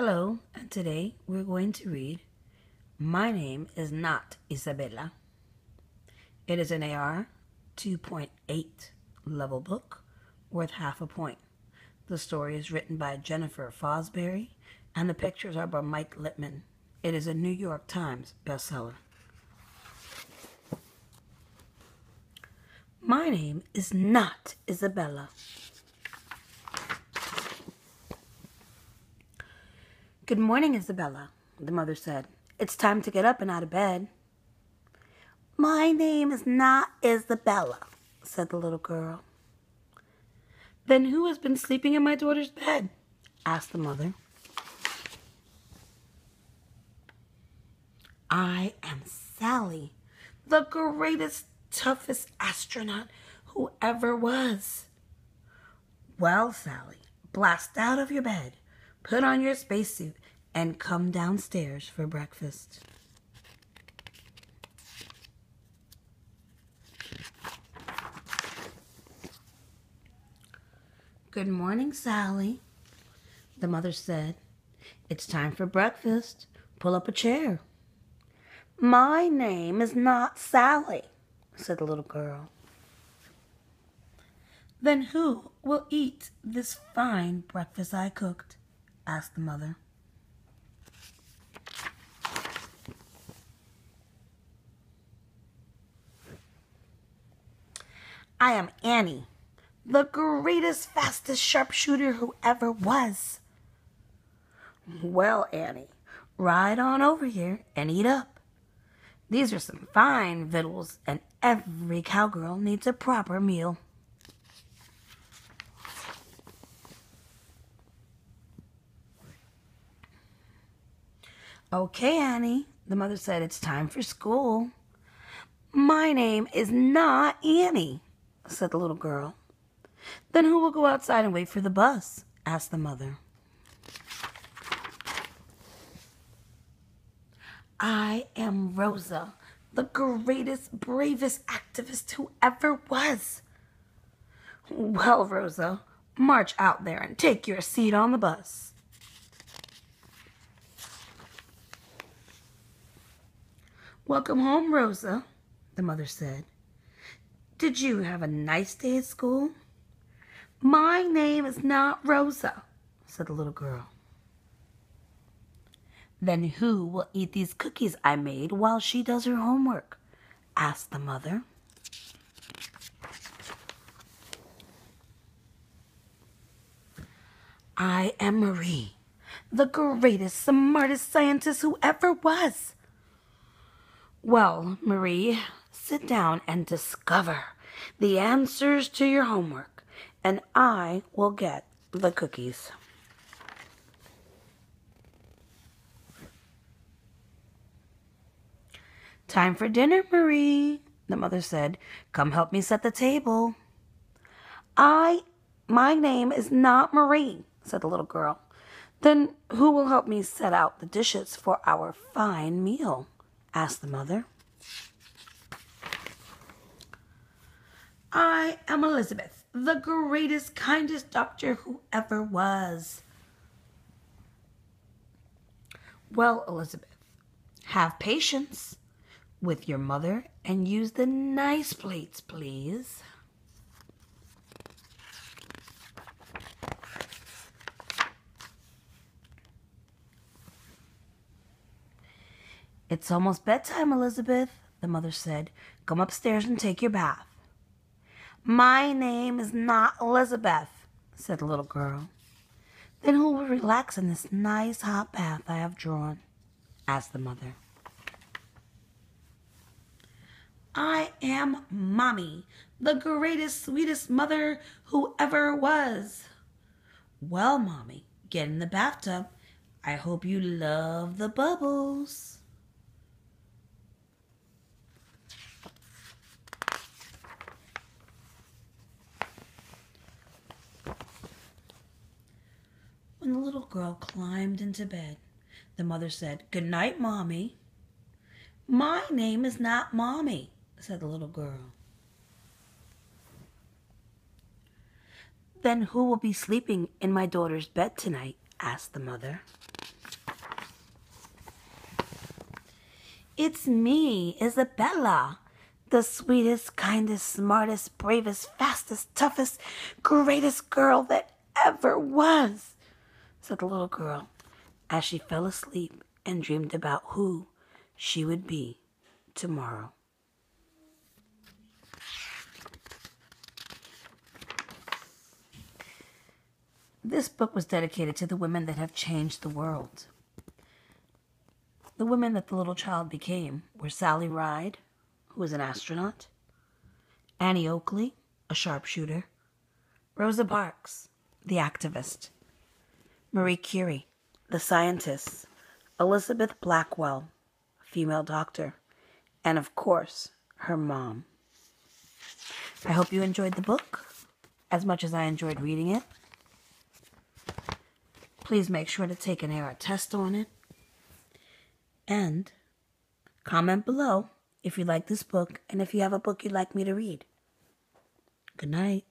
Hello, and today we're going to read My Name is Not Isabella. It is an AR 2.8 level book worth half a point. The story is written by Jennifer Fosberry and the pictures are by Mike Litwin. It is a New York Times bestseller. My name is not Isabella. Good morning, Isabella, the mother said. It's time to get up and out of bed. My name is not Isabella, said the little girl. Then who has been sleeping in my daughter's bed? asked the mother. I am Sally, the greatest, toughest astronaut who ever was. Well, Sally, blast out of your bed put on your spacesuit, and come downstairs for breakfast. Good morning, Sally, the mother said. It's time for breakfast. Pull up a chair. My name is not Sally, said the little girl. Then who will eat this fine breakfast I cooked? Asked the mother. I am Annie, the greatest, fastest sharpshooter who ever was. Well, Annie, ride on over here and eat up. These are some fine victuals, and every cowgirl needs a proper meal. Okay, Annie, the mother said, it's time for school. My name is not Annie, said the little girl. Then who will go outside and wait for the bus? asked the mother. I am Rosa, the greatest, bravest activist who ever was. Well, Rosa, march out there and take your seat on the bus. Welcome home, Rosa, the mother said. Did you have a nice day at school? My name is not Rosa, said the little girl. Then who will eat these cookies I made while she does her homework? asked the mother. I am Marie, the greatest, smartest scientist who ever was. Well, Marie, sit down and discover the answers to your homework, and I will get the cookies. Time for dinner, Marie, the mother said. Come help me set the table. I, my name is not Marie, said the little girl. Then who will help me set out the dishes for our fine meal? Asked the mother. I am Elizabeth, the greatest, kindest doctor who ever was. Well, Elizabeth, have patience with your mother and use the nice plates, please. It's almost bedtime, Elizabeth, the mother said. Come upstairs and take your bath. My name is not Elizabeth, said the little girl. Then who will relax in this nice hot bath I have drawn? asked the mother. I am Mommy, the greatest, sweetest mother who ever was. Well, Mommy, get in the bathtub. I hope you love the bubbles. girl climbed into bed. The mother said, Good night, Mommy. My name is not Mommy, said the little girl. Then who will be sleeping in my daughter's bed tonight? asked the mother. It's me, Isabella, the sweetest, kindest, smartest, bravest, fastest, toughest, greatest girl that ever was said the little girl as she fell asleep and dreamed about who she would be tomorrow. This book was dedicated to the women that have changed the world. The women that the little child became were Sally Ride, who was an astronaut, Annie Oakley, a sharpshooter, Rosa Parks, the activist, Marie Curie, the scientist, Elizabeth Blackwell, female doctor, and of course, her mom. I hope you enjoyed the book as much as I enjoyed reading it. Please make sure to take an AR test on it. And comment below if you like this book and if you have a book you'd like me to read. Good night.